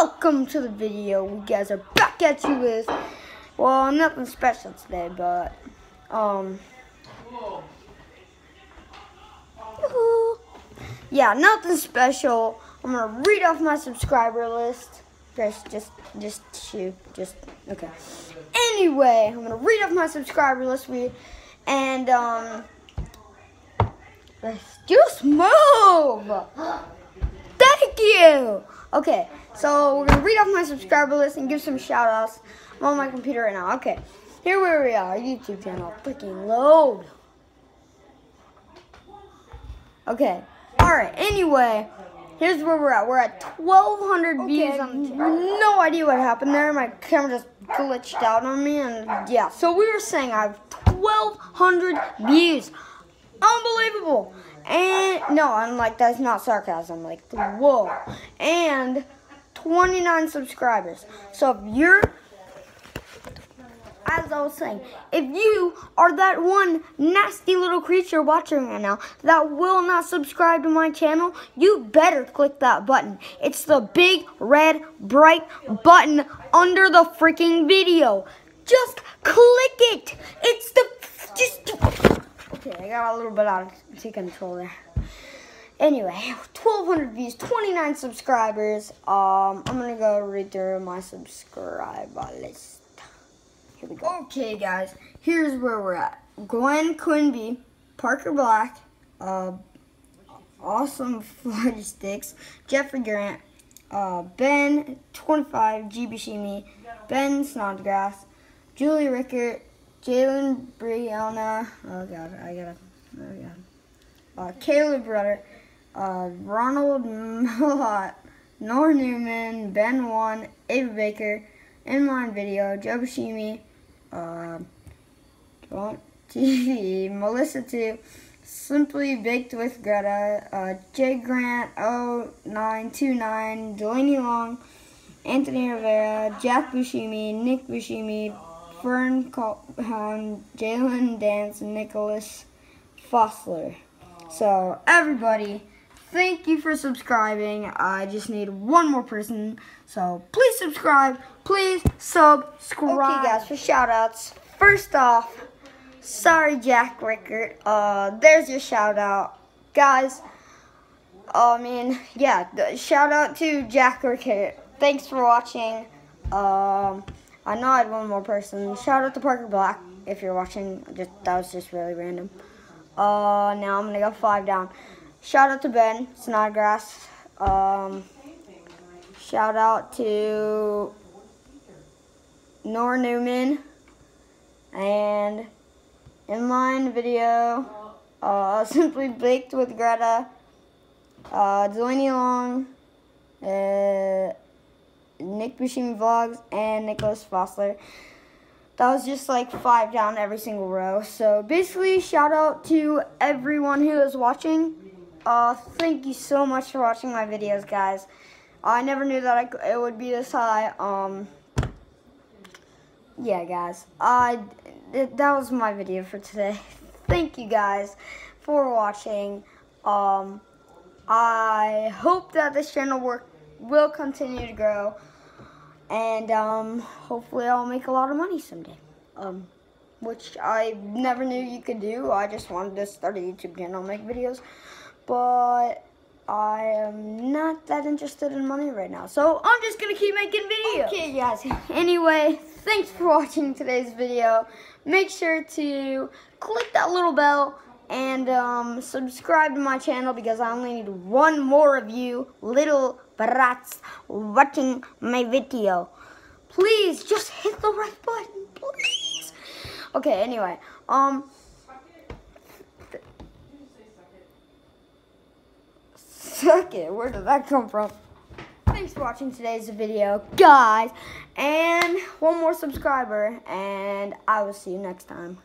welcome to the video. We guys are back at you with, well, nothing special today, but, um, yeah, nothing special. I'm gonna read off my subscriber list. Chris, just, just shoot, just, okay. Anyway, I'm gonna read off my subscriber list. We, and, um, let's just move. Okay, so we're gonna read off my subscriber list and give some shout outs. I'm on my computer right now. Okay, here where we are, YouTube channel. Freaking load. Okay, alright, anyway, here's where we're at. We're at 1,200 views on the channel. No idea what happened there. My camera just glitched out on me, and yeah, so we were saying I have 1,200 views. Unbelievable. No, I'm like that's not sarcasm. Like whoa. And 29 subscribers. So if you're as I was saying, if you are that one nasty little creature watching right now that will not subscribe to my channel, you better click that button. It's the big red bright button under the freaking video. Just click it. It's the just Okay, I got a little bit out of control there. Anyway, 1,200 views, 29 subscribers. Um, I'm gonna go read through my subscriber list. Here we go. Okay, guys, here's where we're at. Glenn Quinby, Parker Black, uh, Awesome Fudge Sticks, Jeffrey Grant, uh, Ben 25, GB Shimi, Ben Snodgrass, Julie Rickert, Jalen Brianna. Oh god, I gotta. Oh god. Uh, Caleb Rudder, uh, Ronald Millot, Nor Newman, Ben One, Ava Baker, Inline Video, Joe Buscemi, uh, TV, Melissa Two, Simply Baked with Greta, uh, Jay Grant 0929, Delaney Long, Anthony Rivera, Jack Buscemi, Nick Buscemi, Fern Colhoun, Jalen Dance, Nicholas Fossler. So, everybody, thank you for subscribing. I just need one more person. So, please subscribe. Please subscribe. Okay, guys, for shoutouts. First off, sorry, Jack Rickert. Uh, there's your shout out. Guys, I mean, yeah, shout out to Jack Rickert. Thanks for watching. Um, I know I had one more person. Shout out to Parker Black if you're watching. Just That was just really random. Uh, now I'm going to go five down. Shout out to Ben Snodgrass. Um, shout out to Nor Newman. And inline video. Uh, Simply Baked with Greta. Uh, Delaney Long. Uh, Nick Buscemi Vlogs, and Nicholas Fossler. That was just like five down every single row. So basically, shout out to everyone who is watching. Uh, thank you so much for watching my videos, guys. I never knew that I, it would be this high. Um, yeah, guys. I that was my video for today. Thank you guys for watching. Um, I hope that this channel work will continue to grow and um, hopefully I'll make a lot of money someday. Um, which I never knew you could do. I just wanted to start a YouTube channel, make videos, but I am not that interested in money right now. So I'm just gonna keep making videos. Okay, guys. Anyway, thanks for watching today's video. Make sure to click that little bell and um, subscribe to my channel because I only need one more of you little brats watching my video. Please, just hit the right button, please. Okay, anyway, um, it, where did that come from? Thanks for watching today's video, guys, and one more subscriber, and I will see you next time.